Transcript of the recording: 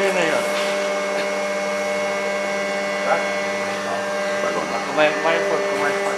Cái này rồi. Đó. Bà còn May may phật may phật.